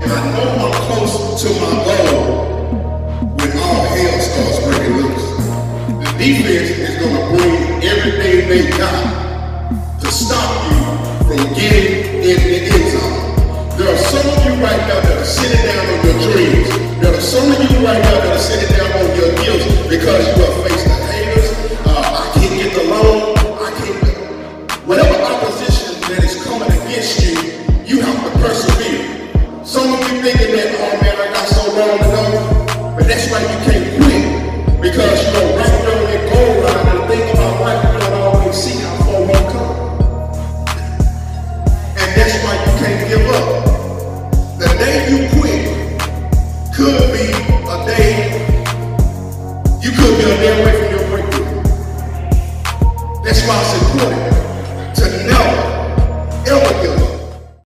And I know I'm close to my goal when all hell starts breaking loose. The defense is going to bring everything they got to stop you from getting in the end zone. There are some of you right now that are sitting down on your dreams. There are some of you right now that are sitting down on your gifts because you faced the haters. Uh, I can't get the loan. I can't. Whatever opposition that is coming against you, you have to persevere. But that's why you can't quit. Because you know, right there on that goal line, and the thing about life, you don't always see how far we come. And that's why you can't give up. The day you quit could be a day, you could be a day away from your breakthrough. That's why it's important.